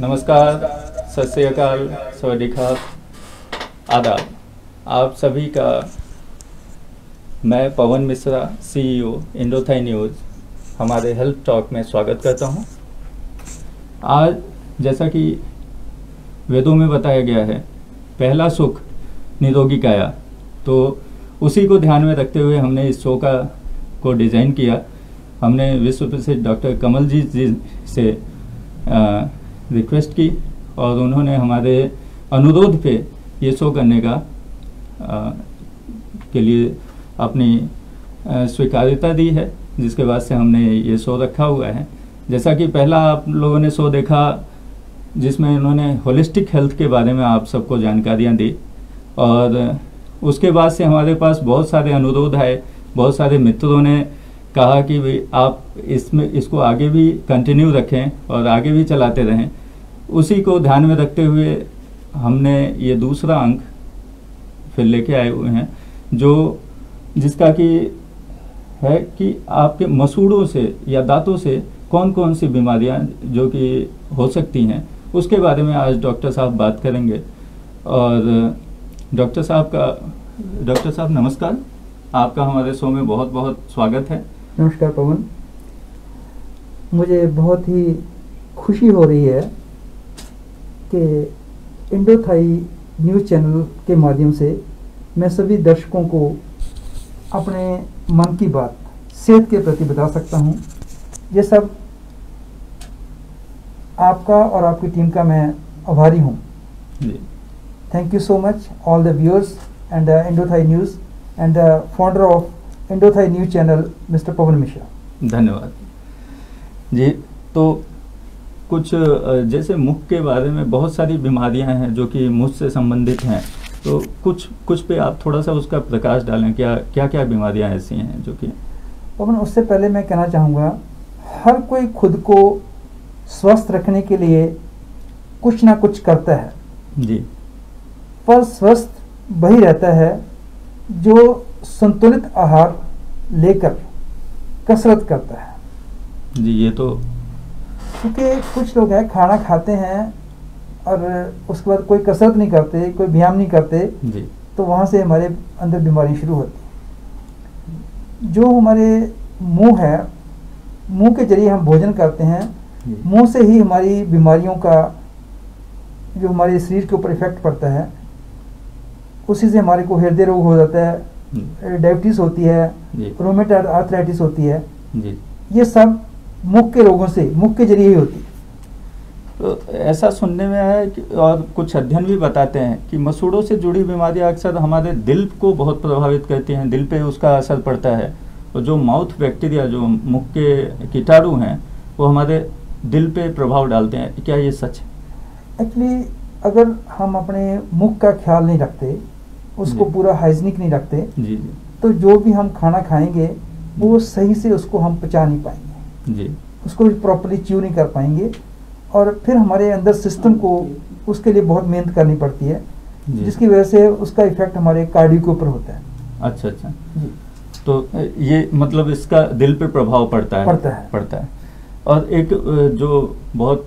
नमस्कार, सत श्रीकाल सवादिका आदाब। आप सभी का मैं पवन मिश्रा सीईओ इंडोथाई न्यूज़, हमारे हेल्थ टॉक में स्वागत करता हूँ। आज, जैसा कि वेदों में बताया गया है, पहला सुख निरोगी काया। तो उसी को ध्यान में रखते हुए हमने इस शो का, को डिज़ाइन किया। हमने विश्व प्रसिद्ध डॉक्टर कमल जी जी से रिक्वेस्ट की और उन्होंने हमारे अनुरोध पे ये शो करने का आ, के लिए अपनी स्वीकार्यता दी है जिसके बाद से हमने ये शो रखा हुआ है। जैसा कि पहला आप लोगों ने शो देखा जिसमें उन्होंने होलिस्टिक हेल्थ के बारे में आप सबको जानकारियाँ दी और उसके बाद से हमारे पास बहुत सारे अनुरोध आए बहुत सारे मित्रों ने कहा कि भाई आप इसमें, इसको आगे भी कंटिन्यू रखें और आगे भी चलाते रहें। उसी को ध्यान में रखते हुए हमने ये दूसरा अंक फिर लेके आए हुए हैं, जो जिसका कि है कि आपके मसूड़ों से या दांतों से कौन कौन सी बीमारियाँ जो कि हो सकती हैं, उसके बारे में आज डॉक्टर साहब बात करेंगे। और डॉक्टर साहब का, डॉक्टर साहब नमस्कार। आपका हमारे शो में बहुत बहुत स्वागत है। नमस्कार पवन। मुझे बहुत ही खुशी हो रही है कि इंडो इंडोथाई न्यूज़ चैनल के माध्यम से मैं सभी दर्शकों को अपने मन की बात सेहत के प्रति बता सकता हूँ। ये सब आपका और आपकी टीम का मैं आभारी हूँ। Thank you so much all the viewers and Indothai news and the founder of Indothai news channel mister Pawan Mishra धन्यवाद। जी तो कुछ जैसे मुख के बारे में बहुत सारी बीमारियाँ हैं जो कि मुख से संबंधित हैं तो कुछ कुछ पे आप थोड़ा सा उसका प्रकाश डालें क्या क्या क्या बीमारियाँ ऐसी हैं जो कि? पवन उससे पहले मैं कहना चाहूँगा हर कोई खुद को स्वस्थ रखने के लिए कुछ ना कुछ करता है। जी। पर स्वस्थ वही रहता है जो संतुलित आहार लेकर कसरत करता है। जी ये तो क्योंकि कुछ लोग हैं खाना खाते हैं और उसके बाद कोई कसरत नहीं करते कोई व्यायाम नहीं करते जी। तो वहाँ से हमारे अंदर बीमारी शुरू होती जो हमारे मुँह है मुँह के ज़रिए हम भोजन करते हैं मुँह से ही हमारी बीमारियों का जो हमारे शरीर के ऊपर इफ़ेक्ट पड़ता है उसी से हमारे को हृदय रोग हो जाता है डायबिटीज़ होती है रोमेटाइड आर्थराइटिस होती है। जी। ये सब मुख के रोगों से मुख के ज़रिए ही होती है। तो ऐसा सुनने में आया कि और कुछ अध्ययन भी बताते हैं कि मसूड़ों से जुड़ी बीमारियाँ अक्सर हमारे दिल को बहुत प्रभावित करती हैं दिल पे उसका असर पड़ता है। और जो माउथ बैक्टीरिया जो मुख के कीटाणु हैं वो हमारे दिल पे प्रभाव डालते हैं। क्या ये सच है? एक्चुअली अगर हम अपने मुख का ख्याल नहीं रखते उसको पूरा हाइजीनिक नहीं रखते। जी जी। तो जो भी हम खाना खाएँगे वो सही से उसको हम पचा नहीं पाएँगे। जी। उसको प्रॉपरली च्यू नहीं कर पाएँगे। और फिर हमारे अंदर सिस्टम को उसके लिए बहुत मेहनत करनी पड़ती है जिसकी वजह से उसका इफ़ेक्ट हमारे कार्डियो के ऊपर होता है। अच्छा अच्छा। जी। तो ये मतलब इसका दिल पे प्रभाव पड़ता है। पड़ता है। पड़ता है। और एक जो बहुत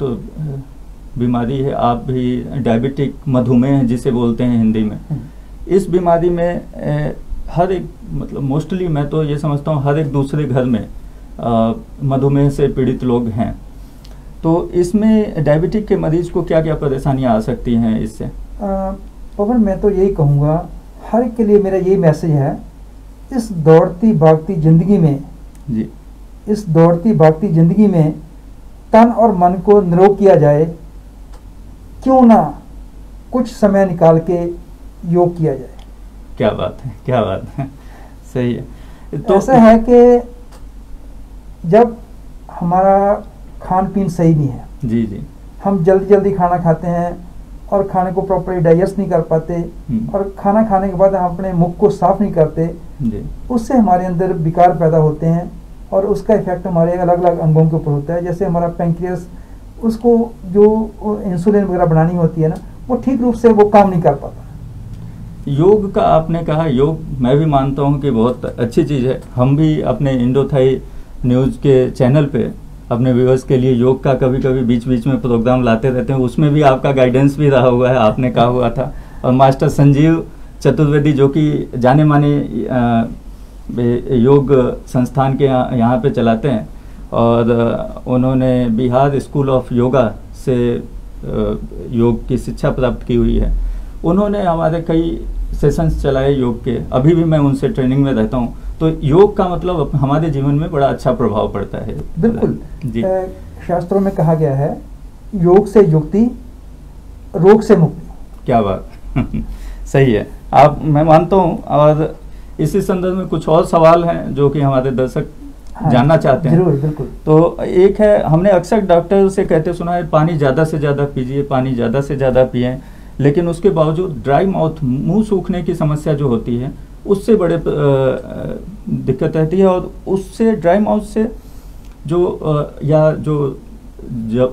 बीमारी है आप भी डायबिटिक मधुमेह जिसे बोलते हैं हिंदी में हम्म। इस बीमारी में ए, हर एक मतलब मोस्टली मैं तो ये समझता हूँ हर एक दूसरे घर में मधुमेह से पीड़ित लोग हैं। तो इसमें डायबिटिक के मरीज़ को क्या क्या परेशानियाँ आ सकती हैं इससे? पवन मैं तो यही कहूँगा हर एक के लिए मेरा यही मैसेज है इस दौड़ती भागती ज़िंदगी में जी। इस दौड़ती भागती ज़िंदगी में तन और मन को निरोग किया जाए क्यों ना कुछ समय निकाल के योग किया जाए। क्या बात है क्या बात है। सही है। तो ऐसा है कि जब हमारा खान पीन सही नहीं है जी जी। हम जल्दी जल्दी खाना खाते हैं और खाने को प्रॉपरली डाइजेस्ट नहीं कर पाते हम्म। और खाना खाने के बाद हम अपने मुख को साफ़ नहीं करते जी। उससे हमारे अंदर विकार पैदा होते हैं और उसका इफ़ेक्ट हमारे अलग अलग अंगों के ऊपर होता है। जैसे हमारा पेंक्रियस उसको जो इंसुलिन वगैरह बनानी होती है ना वो ठीक रूप से वो काम नहीं कर पाता। योग का आपने कहा, योग मैं भी मानता हूँ कि बहुत अच्छी चीज़ है। हम भी अपने इंडो इंडोथाई न्यूज़ के चैनल पे अपने व्यूअर्स के लिए योग का कभी कभी बीच बीच में प्रोग्राम लाते रहते हैं। उसमें भी आपका गाइडेंस भी रहा हुआ है, आपने कहा हुआ था। और मास्टर संजीव चतुर्वेदी जो कि जाने माने योग संस्थान के यहाँ पे चलाते हैं। और उन्होंने बिहार स्कूल ऑफ़ योगा से योग की शिक्षा प्राप्त की हुई है। उन्होंने हमारे कई सेशंस चलाए योग के। अभी भी मैं उनसे ट्रेनिंग में रहता हूँ। तो योग का मतलब हमारे जीवन में बड़ा अच्छा प्रभाव पड़ता है। बिल्कुल। जी। शास्त्रों में कहा गया है योग से युक्ति रोग से मुक्ति। क्या बात। सही है। आप मैं मानता हूँ और इसी संदर्भ में कुछ और सवाल हैं जो कि हमारे दर्शक हाँ, जानना चाहते हैं। ज़रूर बिल्कुल। तो एक है हमने अक्सर डॉक्टर से कहते सुना है पानी ज़्यादा से ज़्यादा पीजिए पानी ज़्यादा से ज़्यादा पिएँ। लेकिन उसके बावजूद ड्राई माउथ मुँह सूखने की समस्या जो होती है उससे बड़े दिक्कत रहती है और उससे ड्राई माउथ से जो या जो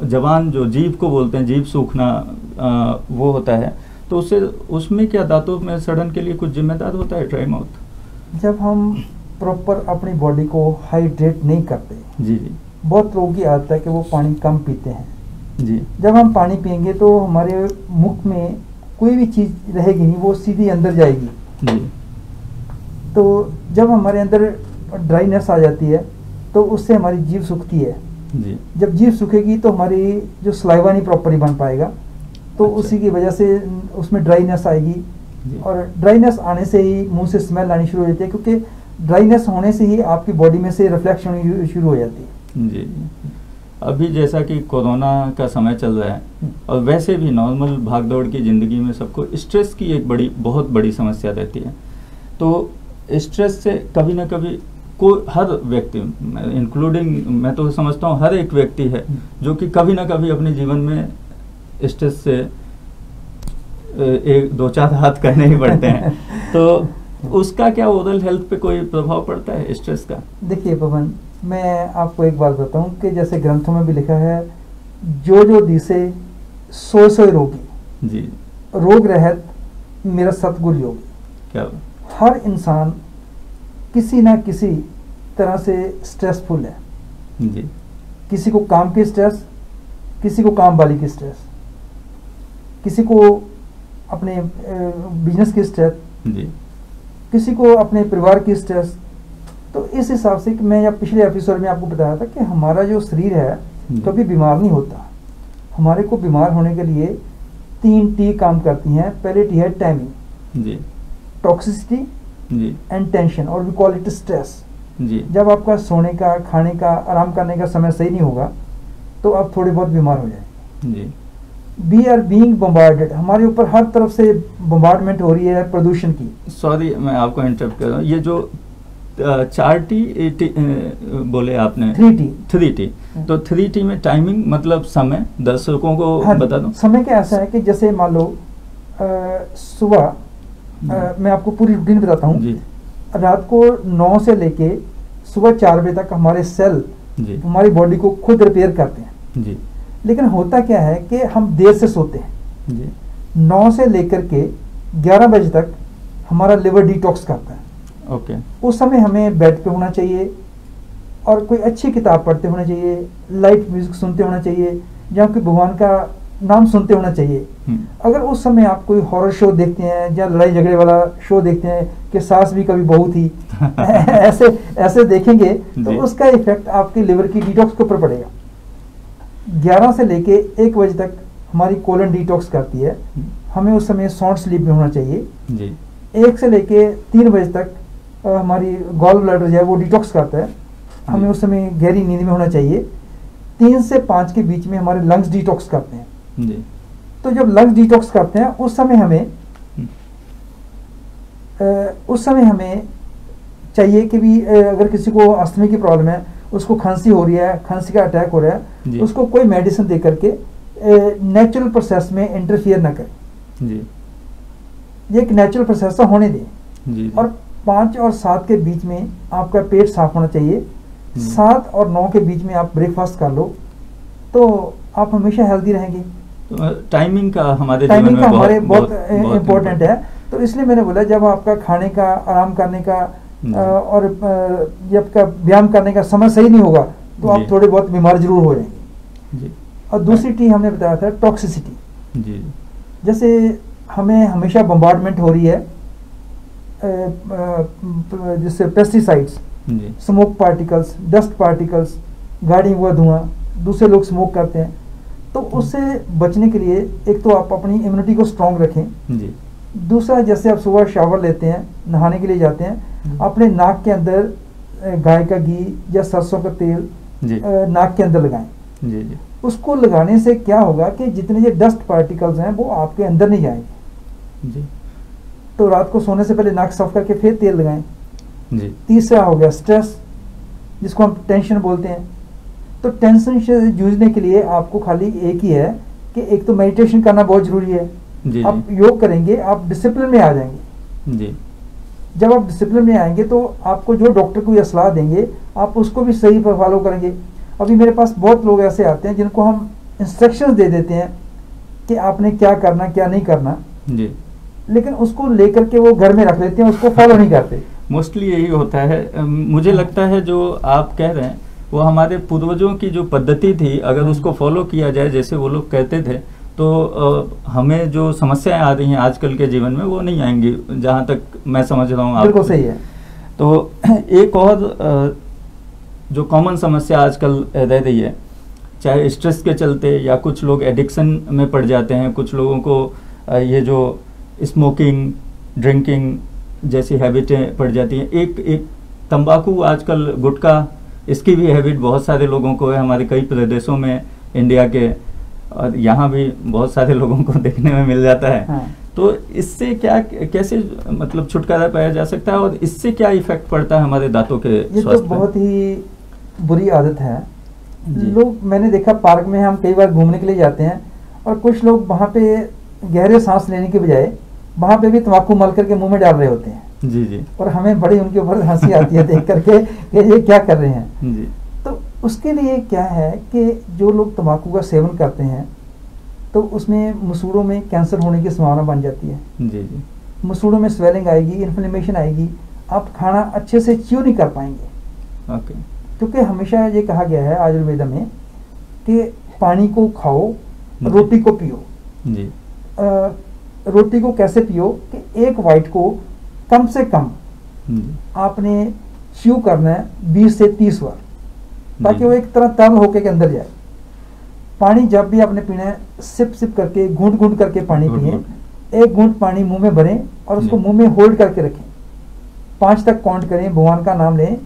जवान जो जीभ को बोलते हैं जीभ सूखना वो होता है तो उससे उसमें क्या दांतों में सड़न के लिए कुछ जिम्मेदार होता है ड्राई माउथ? जब हम प्रॉपर अपनी बॉडी को हाइड्रेट नहीं करते जी जी। बहुत लोगों की आदत है कि वो पानी कम पीते हैं। जी। जब हम पानी पियेंगे तो हमारे मुख में कोई भी चीज़ रहेगी नहीं वो सीधी अंदर जाएगी। जी। तो जब हमारे अंदर ड्राइनेस आ जाती है तो उससे हमारी जीव सूखती है। जी। जब जीव सूखेगी तो हमारी जो स्लाइवा नहीं प्रॉपरली बन पाएगा तो अच्छा। उसी की वजह से उसमें ड्राइनेस आएगी। और ड्राइनेस आने से ही मुँह से स्मेल आनी शुरू हो जाती है क्योंकि ड्राइनेस होने से ही आपकी बॉडी में से रिफ्लेक्शन शुरू हो जाती है। जी। अभी जैसा कि कोरोना का समय चल रहा है और वैसे भी नॉर्मल भागदौड़ की ज़िंदगी में सबको स्ट्रेस की एक बड़ी बहुत बड़ी समस्या रहती है। तो स्ट्रेस से कभी ना कभी कोई हर व्यक्ति इंक्लूडिंग मैं तो समझता हूँ हर एक व्यक्ति है जो कि कभी ना कभी अपने जीवन में स्ट्रेस से एक दो चार हाथ करने ही पड़ते हैं। तो उसका क्या ओरल हेल्थ पे कोई प्रभाव पड़ता है स्ट्रेस का? देखिए पवन मैं आपको एक बात बताऊँ कि जैसे ग्रंथों में भी लिखा है जो जो दिसे सो सो रोगी। जी। रोग रहत मेरा सतगुरु योगी। क्या? हर इंसान किसी ना किसी तरह से स्ट्रेसफुल है। जी। किसी को काम की स्ट्रेस किसी को काम वाली की स्ट्रेस किसी को अपने बिज़नेस की स्ट्रेस जी। किसी को अपने परिवार की स्ट्रेस तो इस हिसाब से मैं या पिछले एपिसोड में आपको बताया था कि हमारा जो शरीर है जी। कभी बीमार नहीं होता। हमारे को बीमार होने के लिए तीन टी काम करती हैं। पहले टी है टाइमिंग जी। टॉक्सिसिटी जी। एंड टेंशन और वी कॉल इट स्ट्रेस जी। जब आपका सोने का खाने का आराम करने का समय सही नहीं होगा तो आप थोड़े बहुत बीमार हो जाएँगे। जी। वी आर बीइंग बम्बार्डेड हमारे ऊपर हर तरफ़ से बम्बार्डमेंट हो रही है प्रदूषण की। सॉरी मैं आपको इंटरप्ट कर रहा हूँ। ये जो चार टी ए, टी अ, बोले आपने। Three T. Three T. तो थ्री टी में टाइमिंग मतलब समय? दर्शकों को हाँ, बता दो। समय क्या ऐसा है कि जैसे मान लो सुबह मैं आपको पूरी रूटीन बताता हूँ। रात को नौ से लेके सुबह चार बजे तक हमारे सेल जी। हमारी बॉडी को खुद रिपेयर करते हैं। जी। लेकिन होता क्या है कि हम देर से सोते हैं। जी। नौ से लेकर के ग्यारह बजे तक हमारा लिवर डिटॉक्स करता है। ओके उस समय हमें बेड पे होना चाहिए और कोई अच्छी किताब पढ़ते होना चाहिए लाइट म्यूज़िक सुनते होना चाहिए या कोई भगवान का नाम सुनते होना चाहिए। हम्म, अगर उस समय आप कोई हॉरर शो देखते हैं या लड़ाई झगड़े वाला शो देखते हैं कि सास भी कभी बहू थी ऐसे ऐसे देखेंगे तो उसका इफ़ेक्ट आपके लिवर की डिटॉक्स के ऊपर पड़ेगा। 11 से लेके एक बजे तक हमारी कोलन डिटॉक्स करती है। हमें उस समय शॉर्ट स्लीप में होना चाहिए। जी। एक से लेके तीन बजे तक हमारी गॉल ब्लैडर जो है वो डिटॉक्स करता है। हमें उस समय गहरी नींद में होना चाहिए। तीन से पाँच के बीच में हमारे लंग्स डिटॉक्स करते हैं। जी। तो जब लंग्स डिटॉक्स करते हैं उस समय हमें उस समय हमें चाहिए कि भी अगर किसी को अस्थमे की प्रॉब्लम है उसको खांसी हो रही है खांसी का अटैक हो रहा है उसको कोई मेडिसिन दे करके नेचुरल प्रोसेस में इंटरफियर ना करें। जी। ये एक नेचुरल प्रोसेस होने दें। और पाँच और सात के बीच में आपका पेट साफ़ होना चाहिए। हम्म। सात और नौ के बीच में आप ब्रेकफास्ट कर लो तो आप हमेशा हेल्दी रहेंगे। तो टाइमिंग का हमारे टाइमिंग का हमारे बहुत इम्पोर्टेंट है। तो इसलिए मैंने बोला जब आपका खाने का आराम करने का हम्म। और जब का व्यायाम करने का समय सही नहीं होगा तो आप थोड़े बहुत बीमार ज़रूर हो जाएँगे। और दूसरी टी हमने बताया था टॉक्सिसिटी जैसे हमें हमेशा बम्बार्डमेंट हो रही है जिससे pesticides smoke particles dust particles गाड़ी हुआ धुआँ दूसरे लोग स्मोक करते हैं। तो उससे बचने के लिए एक तो आप अपनी इम्यूनिटी को स्ट्रांग रखें। जी। दूसरा जैसे आप सुबह शावर लेते हैं नहाने के लिए जाते हैं हम्म। अपने नाक के अंदर गाय का घी या सरसों का तेल जी। नाक के अंदर लगाएँ। जी जी। उसको लगाने से क्या होगा कि जितने ये डस्ट पार्टिकल्स हैं वो आपके अंदर नहीं जाएँगे जी। तो रात को सोने से पहले नाक साफ़ करके फिर तेल लगाएँ। जी। तीसरा हो गया स्ट्रेस जिसको हम टेंशन बोलते हैं। तो टेंशन से जूझने के लिए आपको खाली एक ही है कि एक तो मेडिटेशन करना बहुत ज़रूरी है। जी आप योग करेंगे आप डिसिप्लिन में आ जाएँगे। जी। जब आप डिसिप्लिन में आएँगे तो आपको जो डॉक्टर को यह सलाह देंगे आप उसको भी सही पर फॉलो करेंगे। अभी मेरे पास बहुत लोग ऐसे आते हैं जिनको हम इंस्ट्रक्शंस दे देते हैं कि आपने क्या करना क्या नहीं करना। जी। लेकिन उसको लेकर के वो घर में रख लेते हैं उसको फॉलो नहीं करते मोस्टली यही होता है मुझे हाँ। लगता है जो आप कह रहे हैं वो हमारे पूर्वजों की जो पद्धति थी अगर। उसको फॉलो किया जाए जैसे वो लोग कहते थे तो हमें जो समस्याएँ आ रही हैं आजकल के जीवन में वो नहीं आएँगी जहाँ तक मैं समझ रहा हूँ बिल्कुल आप सही है तो एक और जो कॉमन समस्या आजकल रह रही है चाहे स्ट्रेस के चलते या कुछ लोग एडिक्शन में पड़ जाते हैं कुछ लोगों को ये जो स्मोकिंग ड्रिंकिंग जैसी हैबिटें पड़ जाती हैं। एक एक तंबाकू आजकल गुटखा इसकी भी हैबिट बहुत सारे लोगों को है। हमारे कई प्रदेशों में इंडिया के और यहाँ भी बहुत सारे लोगों को देखने में मिल जाता है। हाँ। तो इससे क्या कैसे मतलब छुटकारा पाया जा सकता है और इससे क्या इफ़ेक्ट पड़ता है हमारे दांतों के ये तो बहुत ही बुरी आदत है। लोग मैंने देखा पार्क में हम कई बार घूमने के लिए जाते हैं और कुछ लोग वहाँ पे गहरे सांस लेने के बजाय वहाँ पे भी तम्बाकू मल करके मुँह में डाल रहे होते हैं। जी जी। और हमें बड़ी उनके ऊपर हँसी आती है देख करके कि ये क्या कर रहे हैं। जी। तो उसके लिए क्या है कि जो लोग तम्बाकू का सेवन करते हैं तो उसमें मसूड़ों में कैंसर होने की संभावना बन जाती है। जी जी। मसूड़ों में स्वेलिंग आएगी इन्फ्लेमेशन आएगी आप खाना अच्छे से च्यू नहीं कर पाएँगे। ओके। क्योंकि हमेशा ये कहा गया है आयुर्वेद में कि पानी को खाओ रोटी को पियो। जी। रोटी को कैसे पियो कि एक वाइट को कम से कम आपने च्यू करना है बीस से तीस बार ताकि वो एक तरह तरल होके के अंदर जाए। पानी जब भी आपने पीना है सिप सिप करके घूंट घूंट करके पानी पिए। एक घूंट पानी मुँह में भरें और उसको मुँह में होल्ड करके रखें। पाँच तक काउंट करें भगवान का नाम लें।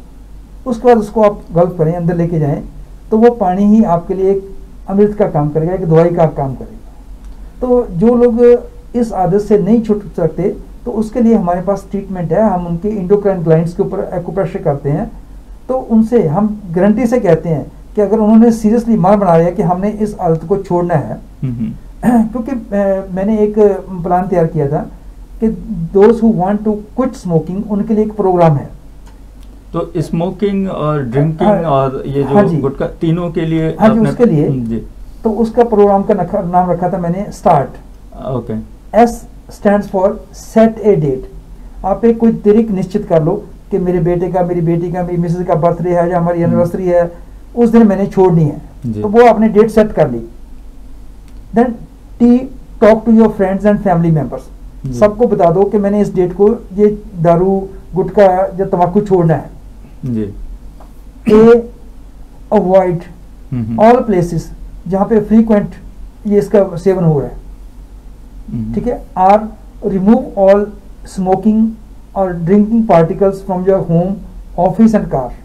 उसके बाद उसको आप गल्प करें अंदर लेके जाएँ तो वो पानी ही आपके लिए एक अमृत का काम करेगा एक दवाई का काम करेगा। तो जो लोग इस आदत से नहीं छूट सकते तो उसके लिए हमारे पास ट्रीटमेंट है। हम उनके इंडोक्राइन ग्लैंड्स के ऊपर एक्यूप्रेशर करते हैं। तो उनसे हम गारंटी से कहते हैं कि अगर उन्होंने सीरियसली मन बना लिया कि हमने इस आदत को छोड़ना है क्योंकि मैंने एक प्लान तैयार किया था कि those who want to quit smoking उनके लिए एक प्रोग्राम है। तो स्मोकिंग और ड्रिंकिंग हाँ, और ये हाँ जो। जी। गुटखा तीनों के लिए हाँ जी, उसके लिए। जी। तो उसका प्रोग्राम का नाम रखा था मैंने start okay. S stand for set a date आप एक कोई तारीख निश्चित कर लो कि मेरे बेटे का मेरी बेटी का मेरी मिसेज का बर्थडे है या हमारी हम्म। एनिवर्सरी है उस दिन मैंने छोड़नी है। तो वो आपने डेट सेट कर ली। Then T talk to your friends and family members सबको बता दो कि मैंने इस डेट को ये दारू गुटखा या तम्बाकू छोड़ना है। A avoid hmm, hmm, all places जहाँ पे फ्रीक्वेंट ये इसका सेवन हो रहा है। हम्म, ठीक है? आर रिमूव ऑल स्मोकिंग और drinking particles from your home office and car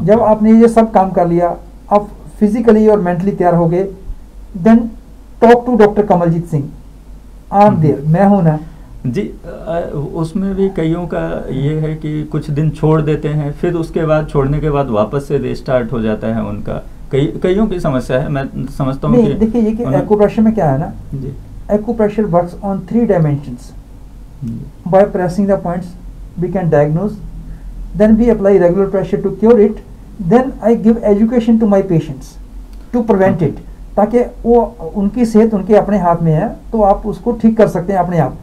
जब आपने ये सब काम कर लिया आप फिजिकली और मेंटली तैयार हो गए then talk to doctor Kamaljeet Singh M hmm. मैं हूँ ना? जी उसमें भी कईयों का ये है कि कुछ दिन छोड़ देते हैं फिर उसके बाद छोड़ने के बाद वापस से रिस्टार्ट हो जाता है उनका। कई कईयों की समस्या है मैं समझता हूँ देखिए ये कि एक्यूप्रेशर में क्या है ना? जी। Acupressure works on three dimensions ji, by pressing the points we can diagnose then we apply regular pressure to cure it then i give education to my patients to prevent it. ताकि वो उनकी सेहत उनके अपने हाथ में है तो आप उसको ठीक कर सकते हैं अपने आप।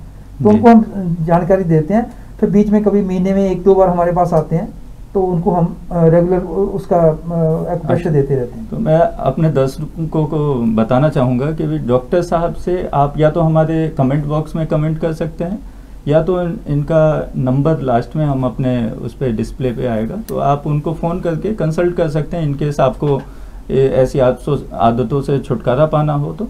तो उनको हम जानकारी देते हैं फिर बीच में कभी महीने में एक दो बार हमारे पास आते हैं तो उनको हम रेगुलर उसका अच्छा। देते रहते हैं तो मैं अपने दर्शकों को बताना चाहूँगा कि डॉक्टर साहब से आप या तो हमारे कमेंट बॉक्स में कमेंट कर सकते हैं या तो इन, इनका नंबर लास्ट में हम अपने उस पर डिस्प्ले पे आएगा तो आप उनको फ़ोन करके कंसल्ट कर सकते हैं इनकेस आपको ऐसी आदतों आदतों से छुटकारा पाना हो तो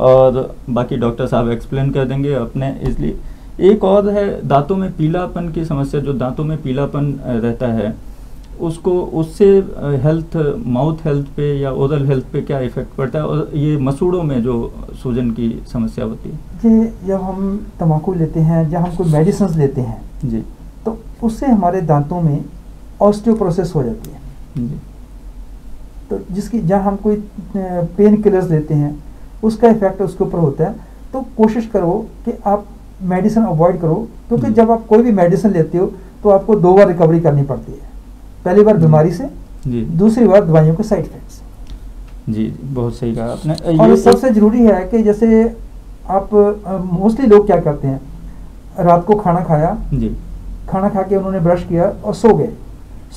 और बाकी डॉक्टर साहब एक्सप्लेन कर देंगे अपने इसलिए एक और है दांतों में पीलापन की समस्या जो दांतों में पीलापन रहता है उसको उससे हेल्थ माउथ हेल्थ पे या ओरल हेल्थ पे क्या इफ़ेक्ट पड़ता है? और ये मसूड़ों में जो सूजन की समस्या होती है। जी जब हम तम्बाकू लेते हैं जब हम कोई मेडिसिन लेते हैं जी। तो उससे हमारे दांतों में ऑस्टियोप्रोसेस हो जाती है। जी। तो जिसकी जहाँ हम कोई पेन किलर्स लेते हैं उसका इफ़ेक्ट उसके ऊपर होता है। तो कोशिश करो कि आप मेडिसिन अवॉइड करो क्योंकि जब आप कोई भी मेडिसिन लेते हो तो आपको दो बार रिकवरी करनी पड़ती है। पहली बार बीमारी से जी। दूसरी बार दवाइयों के साइड इफेक्ट्स जी जी, बहुत सही कहा आपने। और सबसे ज़रूरी है कि जैसे आप मोस्टली लोग क्या करते हैं रात को खाना खाया जी। खाना खा के उन्होंने ब्रश किया और सो गए।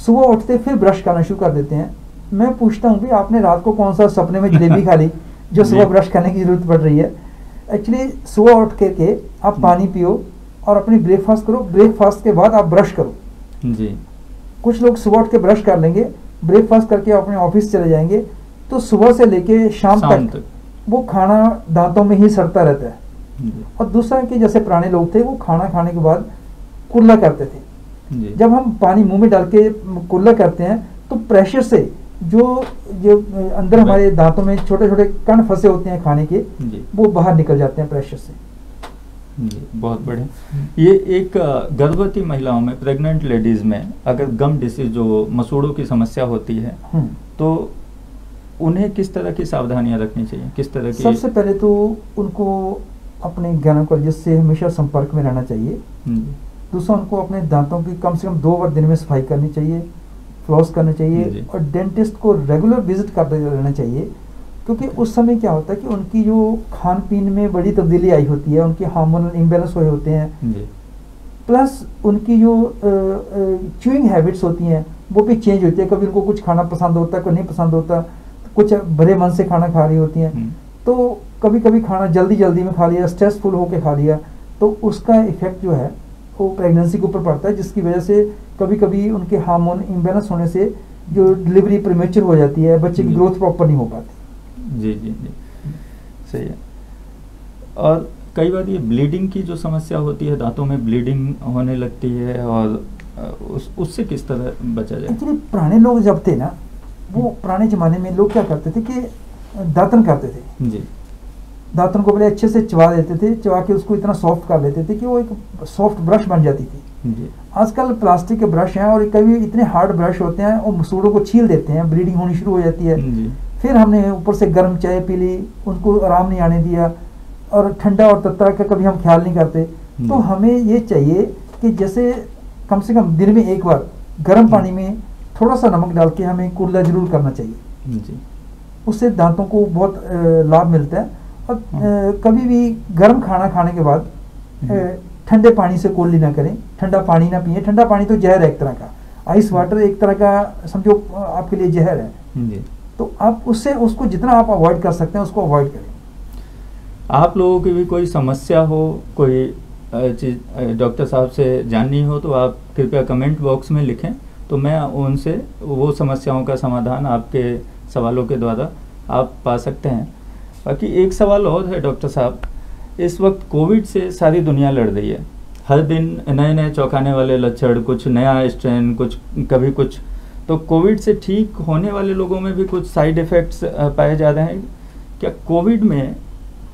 सुबह उठते फिर ब्रश करना शुरू कर देते हैं। मैं पूछता हूँ कि आपने रात को कौन सा सपने में जलेबी खा ली जो सुबह ब्रश करने की ज़रूरत पड़ रही है? एक्चुअली सुबह उठ करके आप पानी पियो और अपनी ब्रेकफास्ट करो। ब्रेकफास्ट के बाद आप ब्रश करो। जी। कुछ लोग सुबह उठ के ब्रश कर लेंगे ब्रेकफास्ट करके अपने ऑफ़िस चले जाएँगे तो सुबह से लेके शाम शाम तक तक। वो खाना दांतों में ही सड़ता रहता है। और दूसरा कि जैसे पुराने लोग थे वो खाना खाने के बाद कुल्ला करते थे। जी। जब हम पानी मुँह में डाल के कुल्ला करते हैं तो प्रेशर से जो जो अंदर हमारे दांतों में छोटे छोटे कण फंसे होते हैं खाने के वो बाहर निकल जाते हैं प्रेशर से। जी बहुत बढ़िया। ये एक गर्भवती महिलाओं में प्रेग्नेंट लेडीज़ में अगर गम डिसीज जो मसूड़ों की समस्या होती है हम्म। तो उन्हें किस तरह की सावधानियाँ रखनी चाहिए? किस तरह की सबसे पहले तो उनको अपने गायनोकोलॉजिस्ट से हमेशा संपर्क में रहना चाहिए। दूसरा उनको अपने दांतों की कम से कम दो बार दिन में सफ़ाई करनी चाहिए। फ्लॉस करना चाहिए और डेंटिस्ट को रेगुलर विज़िट करते रहना चाहिए क्योंकि उस समय क्या होता है कि उनकी जो खान पीन में बड़ी तब्दीली आई होती है उनके हार्मोनल इम्बेलेंस हुए होते हैं। प्लस उनकी जो च्यूइंग हैबिट्स होती हैं वो भी चेंज होती है। कभी उनको कुछ खाना पसंद होता है कभी नहीं पसंद होता कुछ बड़े मन से खाना खा रही होती हैं। हम्म, तो कभी कभी खाना जल्दी जल्दी में खा लिया स्ट्रेसफुल होके खा लिया तो उसका इफ़ेक्ट जो है वो प्रेगनेंसी के ऊपर पड़ता है जिसकी वजह से कभी कभी उनके हार्मोन इम्बेलेंस होने से जो डिलीवरी प्रीमेचर हो जाती है बच्चे की ग्रोथ प्रॉपर नहीं हो पाती। जी जी जी। सही है। और कई बार ये ब्लीडिंग की जो समस्या होती है दांतों में ब्लीडिंग होने लगती है और उस उससे किस तरह बचा जाए? एक्चुअली पुराने लोग जब थे ना वो पुराने जमाने में लोग क्या करते थे कि दातन करते थे। जी। दातन को पहले अच्छे से चबा देते थे चबा के उसको इतना सॉफ्ट कर लेते थे कि वो एक सॉफ्ट ब्रश बन जाती थी। जी। आजकल प्लास्टिक के ब्रश हैं और कभी इतने हार्ड ब्रश होते हैं और मसूड़ों को छील देते हैं ब्लीडिंग होनी शुरू हो जाती है। फिर हमने ऊपर से गर्म चाय पी ली उनको आराम नहीं आने दिया और ठंडा और तत्ता का कभी हम ख्याल नहीं करते। तो हमें ये चाहिए कि जैसे कम से कम दिन में एक बार गर्म पानी में थोड़ा सा नमक डाल के हमें कुल्ला ज़रूर करना चाहिए। जी। उससे दांतों को बहुत लाभ मिलता है। और कभी भी गर्म खाना खाने के बाद। ठंडे पानी से कोल्ली ना करें ठंडा पानी ना पिए। ठंडा पानी तो जहर है एक तरह का। आइस वाटर एक तरह का समझो आपके लिए जहर है। जी। तो आप उससे उसको जितना आप अवॉइड कर सकते हैं उसको अवॉइड करें। आप लोगों की भी कोई समस्या हो कोई चीज़ डॉक्टर साहब से जाननी हो तो आप कृपया कमेंट बॉक्स में लिखें। तो मैं उनसे वो समस्याओं का समाधान आपके सवालों के द्वारा आप पा सकते हैं। बाकी एक सवाल और है डॉक्टर साहब। इस वक्त कोविड से सारी दुनिया लड़ रही है। हर दिन नए नए चौंकाने वाले लक्षण कुछ नया स्ट्रेन कुछ कभी कुछ। तो कोविड से ठीक होने वाले लोगों में भी कुछ साइड इफ़ेक्ट्स पाए जा रहे हैं। क्या कोविड में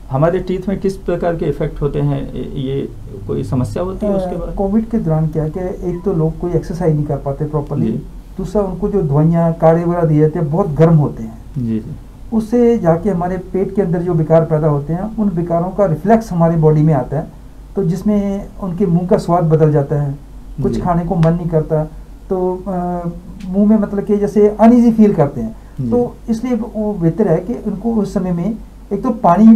हमारे टीथ में किस प्रकार के इफ़ेक्ट होते हैं? ये- कोई समस्या होती है उसके बाद? कोविड के दौरान क्या है कि एक तो लोग कोई एक्सरसाइज नहीं कर पाते प्रॉपरली। दूसरा उनको जो दवाइयाँ काढ़े वगैरह दिए जाते हैं बहुत गर्म होते हैं। जी जी। उससे जाके हमारे पेट के अंदर जो विकार पैदा होते हैं उन विकारों का रिफ्लेक्स हमारी बॉडी में आता है। तो जिसमें उनके मुँह का स्वाद बदल जाता है। कुछ खाने को मन नहीं करता। तो मुँह में मतलब कि जैसे अनईजी फील करते हैं। तो इसलिए वो बेहतर है कि उनको उस समय में एक तो पानी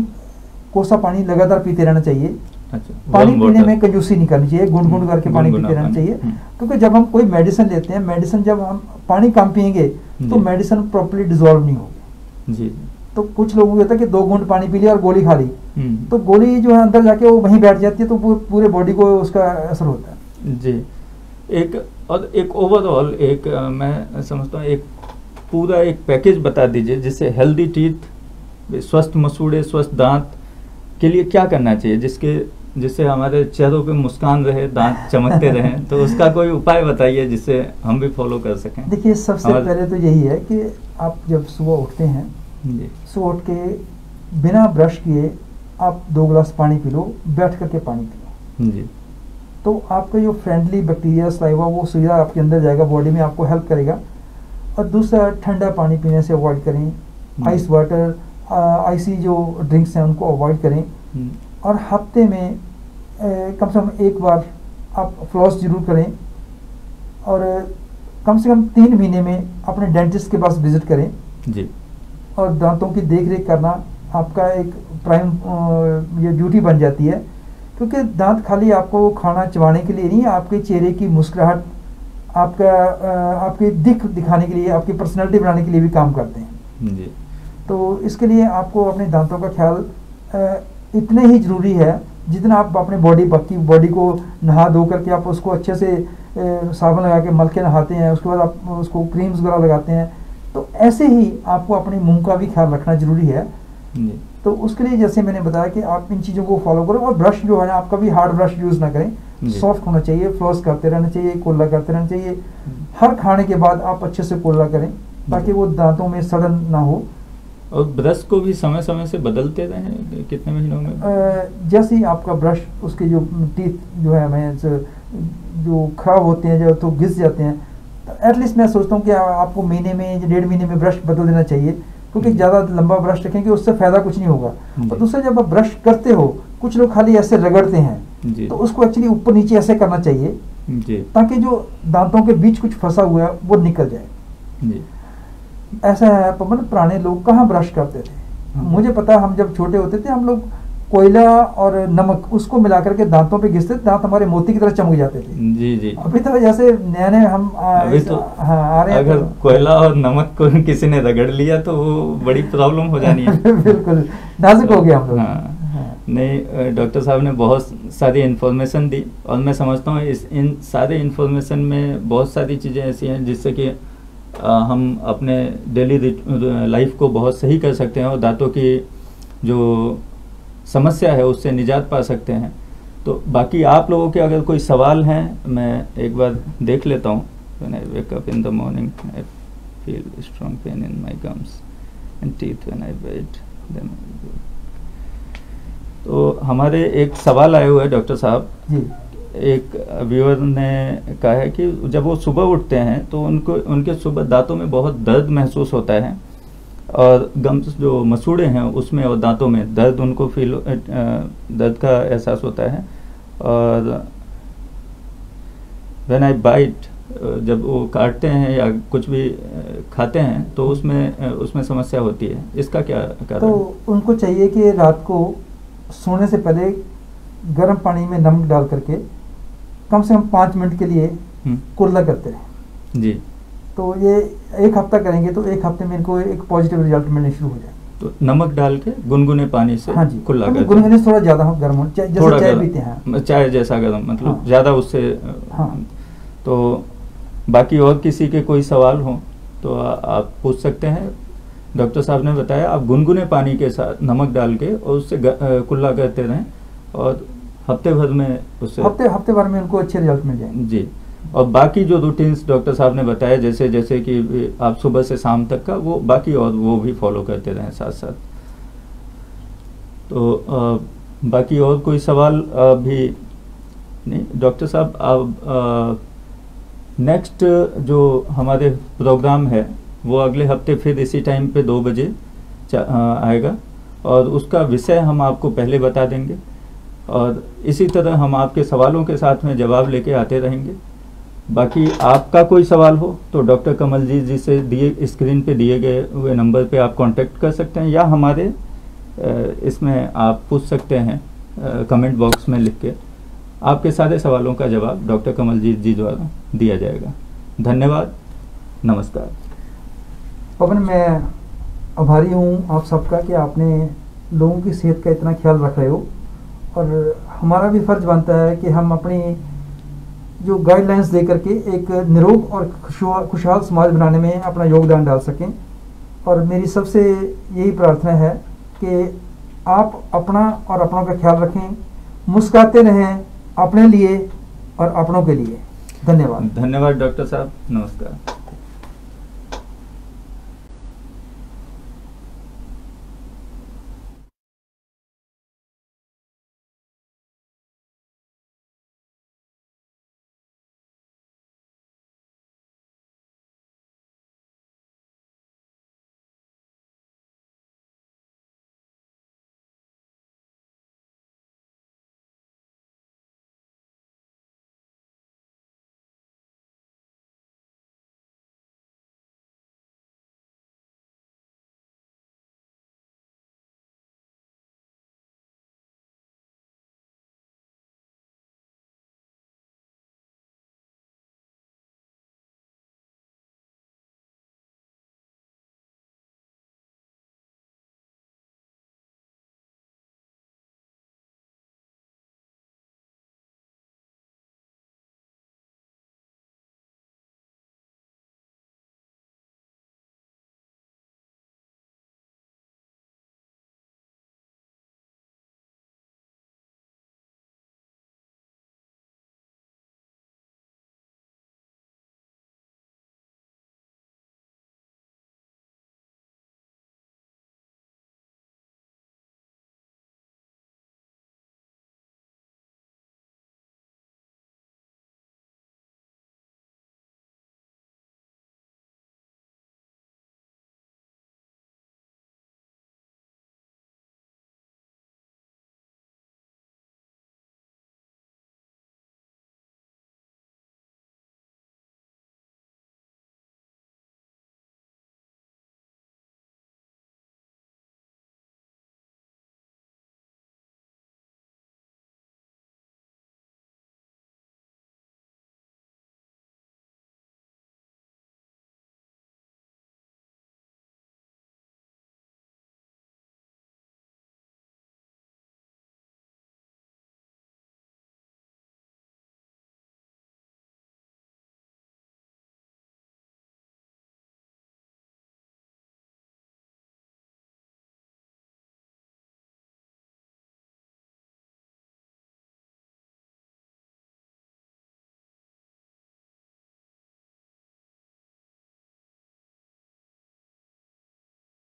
कोसा पानी लगातार पीते रहना चाहिए। अच्छा पानी पीने में कंजूसी नहीं करनी चाहिए गुन गुन हम्म, करके पानी पीते रहना चाहिए। हम्म। क्योंकि जब हम कोई मेडिसिन लेते हैं मेडिसिन जब हम पानी कम पियेंगे तो। मेडिसिन प्रॉपर्ली डिजोल्व नहीं होगी। जी। तो कुछ लोगों को होता है कि दो घूंट पानी पी लिया और गोली खा ली। हम्म, तो गोली जो है अंदर जाके वो वहीं बैठ जाती है तो पूरे बॉडी को उसका असर होता है। जी। एक और एक ओवरऑल एक अ, मैं समझता हूँ एक पूरा एक पैकेज बता दीजिए जिससे हेल्दी टीथ स्वस्थ मसूड़े स्वस्थ दांत के लिए क्या करना चाहिए जिसके जिससे हमारे चेहरों पे मुस्कान रहे दांत चमकते रहें तो उसका कोई उपाय बताइए जिससे हम भी फॉलो कर सकें। देखिए सबसे पहले तो यही है कि आप जब सुबह उठते हैं उठ के बिना ब्रश किए आप दो गिलास पानी पी लो बैठ करके पानी पी लो जी। तो आपका जो फ्रेंडली बैक्टीरिया स्लाइवा वो सीधा आपके अंदर जाएगा बॉडी में आपको हेल्प करेगा। और दूसरा ठंडा पानी पीने से अवॉइड करें। आइस वाटर आइसी जो ड्रिंक्स हैं उनको अवॉइड करें। और हफ़्ते में अ, कम से कम एक बार आप फ्लॉस ज़रूर करें। और कम से कम तीन महीने में अपने डेंटिस्ट के पास विज़िट करें। जी। और दांतों की देख रेख करना आपका एक प्राइम ये ड्यूटी बन जाती है। क्योंकि दांत खाली आपको खाना चबाने के लिए नहीं आपके चेहरे की मुस्कुराहट आपका आपकी दिख दिखाने के लिए आपकी पर्सनैलिटी बनाने के लिए भी काम करते हैं। जी। तो इसके लिए आपको अपने दांतों का ख्याल इतने ही ज़रूरी है जितना आप अपने बॉडी बाकी बॉडी को नहा धो करके आप उसको अच्छे से साबुन लगा के मल के नहाते हैं उसके बाद आप उसको क्रीम्स वगैरह लगाते हैं तो ऐसे ही आपको अपने मुँह का भी ख्याल रखना ज़रूरी है। तो उसके लिए जैसे मैंने बताया कि आप इन चीज़ों को फॉलो करो और ब्रश जो है ना आप कभी हार्ड ब्रश यूज़ ना करें। सॉफ्ट होना चाहिए फ्लॉस करते रहना चाहिए कोल्ला करते रहना चाहिए। हर खाने के बाद आप अच्छे से कोल्ला करें ताकि वो दांतों में सड़न ना हो। और ब्रश को भी समय समय से बदलते रहें कितने महीनों में? जैसे ही आपका ब्रश उसके जो टीथ जो है जो- खराब होते हैं जो तो घिस जाते हैं एटलीस्ट मैं सोचता हूँ कि आ- आपको महीने में या डेढ़ महीने में ब्रश बदल देना चाहिए क्योंकि हम्म। ज़्यादा लंबा ब्रश रखेंगे उससे फ़ायदा कुछ नहीं होगा। और दूसरा जब आप ब्रश करते हो कुछ लोग खाली ऐसे रगड़ते हैं तो उसको एक्चुअली ऊपर नीचे ऐसे करना चाहिए ताकि जो दांतों के बीच कुछ फंसा हुआ है वो निकल जाए ऐसा है पवन पुराने लोग कहाँ ब्रश करते थे हम्म। मुझे पता हम जब छोटे होते थे हम लोग कोयला और नमक उसको मिला करके दांतों पे घिसते दांत हमारे मोती की तरह चमक जाते थे। जी जी। अभी तो जैसे नए नए हम आ, अभी तो हाँ आ रहे अगर तो- कोयला और नमक को किसी ने रगड़ लिया तो वो बड़ी प्रॉब्लम हो जानी है। बिल्कुल नाजुक हो गया हम लोग। हाँ। हाँ। नहीं डॉक्टर साहब ने बहुत सारी इन्फॉर्मेशन दी और मैं समझता हूँ इस इन सारे इन्फॉर्मेशन में बहुत सारी चीज़ें ऐसी हैं जिससे कि हम अपने डेली लाइफ को बहुत सही कर सकते हैं और दांतों की जो समस्या है उससे निजात पा सकते हैं। तो बाकी आप लोगों के अगर कोई सवाल हैं मैं एक बार देख लेता हूँ। When I wake up in the morning I feel strong pain in my gums and teeth when I bite them. तो हमारे एक सवाल आए हुए हैं डॉक्टर साहब। एक व्यूअर ने कहा है कि जब वो सुबह उठते हैं तो उनको उनके सुबह दांतों में बहुत दर्द महसूस होता है। और गम्स जो मसूड़े हैं उसमें और दांतों में दर्द उनको फील दर्द का एहसास होता है। और व्हेन आई बाइट जब वो काटते हैं या कुछ भी खाते हैं तो उसमें उसमें समस्या होती है। इसका क्या कारण तो उनको चाहिए कि रात को सोने से पहले गर्म पानी में नमक डाल करके कम से कम पाँच मिनट के लिए हम्म, कुल्ला करते रहें। जी। तो ये एक हफ़्ता करेंगे तो एक हफ़्ते में इनको एक पॉजिटिव रिज़ल्ट मिलने शुरू हो जाए। तो नमक डाल के गुनगुने पानी से हाँ जी। करते हैं। गुनगुने थोड़ा ज़्यादा हो गर्म हो जैसे चाय पीते हैं। चाय जैसा गर्म मतलब हाँ। ज़्यादा उससे हाँ। तो बाकी और किसी के कोई सवाल हो तो आ, आप पूछ सकते हैं। डॉक्टर साहब ने बताया आप गुनगुने पानी के साथ नमक डाल के और उससे कुल्ला करते रहें और हफ़्ते भर में उससे हफ़्ते हफ़्ते भर में उनको अच्छे रिज़ल्ट मिल जाएँगे। जी। और बाकी जो रूटीन्स डॉक्टर साहब ने बताया जैसे जैसे कि आप सुबह से शाम तक का वो बाकी और वो भी फॉलो करते रहें साथ साथ। तो अ, बाकी और कोई सवाल अ, भी नहीं? डॉक्टर साहब अब नेक्स्ट जो हमारे प्रोग्राम है वो अगले हफ़्ते फिर इसी टाइम पे दो बजे आएगा। और उसका विषय हम आपको पहले बता देंगे। और इसी तरह हम आपके सवालों के साथ में जवाब लेके आते रहेंगे। बाकी आपका कोई सवाल हो तो डॉक्टर कमल जी जी से दिए, स्क्रीन पे दिए गए हुए नंबर पे आप कांटेक्ट कर सकते हैं या हमारे इसमें आप पूछ सकते हैं कमेंट बॉक्स में लिख के। आपके सारे सवालों का जवाब डॉक्टर कमलजीत जी द्वारा दिया जाएगा। धन्यवाद। नमस्कार। पवन, मैं आभारी हूँ आप सबका कि आपने लोगों की सेहत का इतना ख्याल रख रहे हो। और हमारा भी फ़र्ज़ बनता है कि हम अपनी जो गाइडलाइंस दे करके एक निरोग और खुशहाल समाज बनाने में अपना योगदान डाल सकें। और मेरी सबसे यही प्रार्थना है कि आप अपना और अपनों का ख्याल रखें मुस्कुराते रहें अपने लिए और अपनों के लिए। धन्यवाद। धन्यवाद डॉक्टर साहब। नमस्कार।